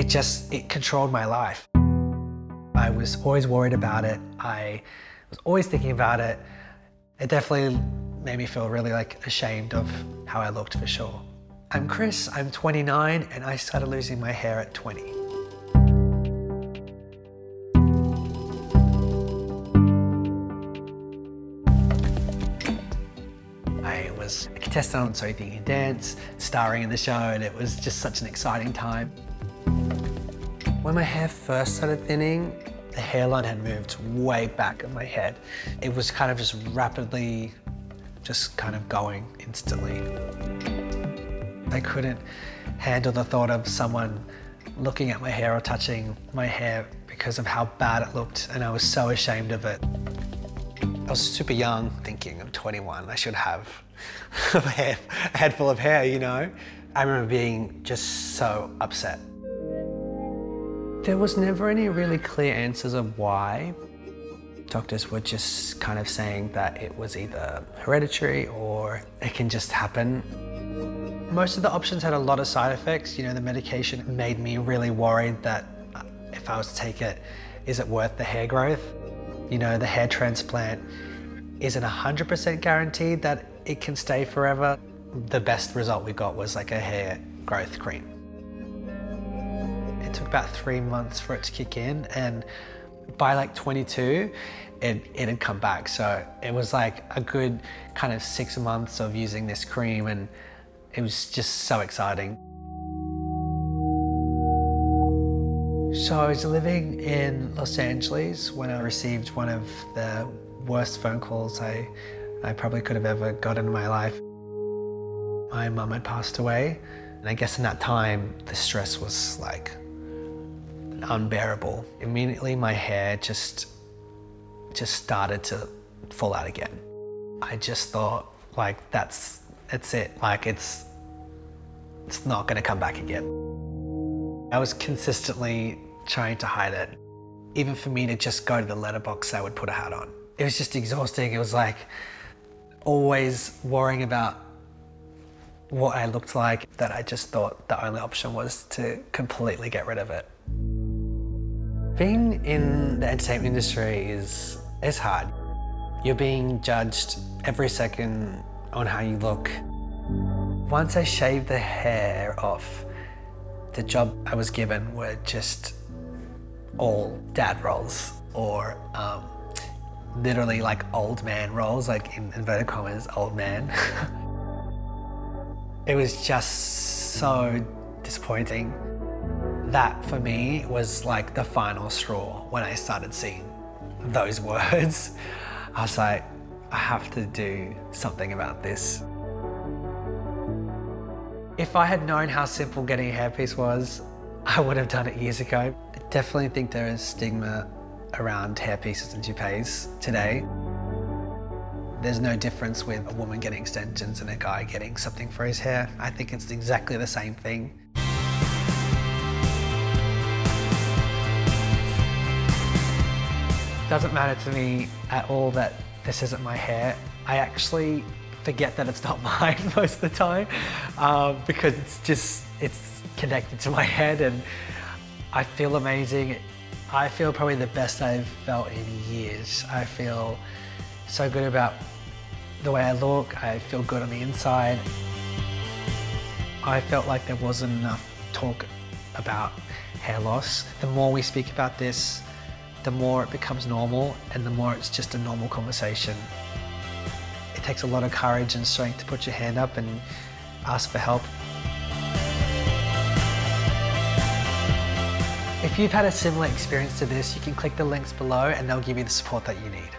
It just, it controlled my life. I was always worried about it. I was always thinking about it. It definitely made me feel really like ashamed of how I looked for sure. I'm Chris, I'm 29 and I started losing my hair at 20. I was a contestant on So You Think You Dance, starring in the show and it was just such an exciting time. When my hair first started thinning, the hairline had moved way back in my head. It was kind of just rapidly just kind of going instantly. I couldn't handle the thought of someone looking at my hair or touching my hair because of how bad it looked and I was so ashamed of it. I was super young thinking I'm 21, I should have a, head full of hair, you know? I remember being just so upset. There was never any really clear answers of why. Doctors were just kind of saying that it was either hereditary or it can just happen. Most of the options had a lot of side effects. You know, the medication made me really worried that uh, if I was to take it, is it worth the hair growth? You know, the hair transplant isn't 100% guaranteed that it can stay forever. The best result we got was like a hair growth cream. It took about three months for it to kick in and by like 22, it, it had come back. So it was like a good kind of six months of using this cream and it was just so exciting. So I was living in Los Angeles when I received one of the worst phone calls I, I probably could have ever gotten in my life. My mum had passed away, and I guess in that time, the stress was like unbearable. Immediately my hair just, just started to fall out again. I just thought like, that's, that's it. Like it's, it's not gonna come back again. I was consistently trying to hide it. Even for me to just go to the letterbox, I would put a hat on. It was just exhausting. It was like always worrying about what I looked like that I just thought the only option was to completely get rid of it. Being in the entertainment industry is, is hard. You're being judged every second on how you look. Once I shaved the hair off, the job I was given were just all dad roles or um, literally like old man roles, like in inverted commas, old man. it was just so disappointing. That for me was like the final straw when I started seeing those words. I was like, I have to do something about this. If I had known how simple getting a hairpiece was, I would have done it years ago. I definitely think there is stigma around hairpieces and toupees today. There's no difference with a woman getting extensions and a guy getting something for his hair. I think it's exactly the same thing. Doesn't matter to me at all that this isn't my hair. I actually forget that it's not mine most of the time um, because it's just, it's connected to my head and I feel amazing. I feel probably the best I've felt in years. I feel so good about the way I look. I feel good on the inside. I felt like there wasn't enough talk about hair loss. The more we speak about this, the more it becomes normal and the more it's just a normal conversation. It takes a lot of courage and strength to put your hand up and ask for help. If you've had a similar experience to this, you can click the links below and they'll give you the support that you need.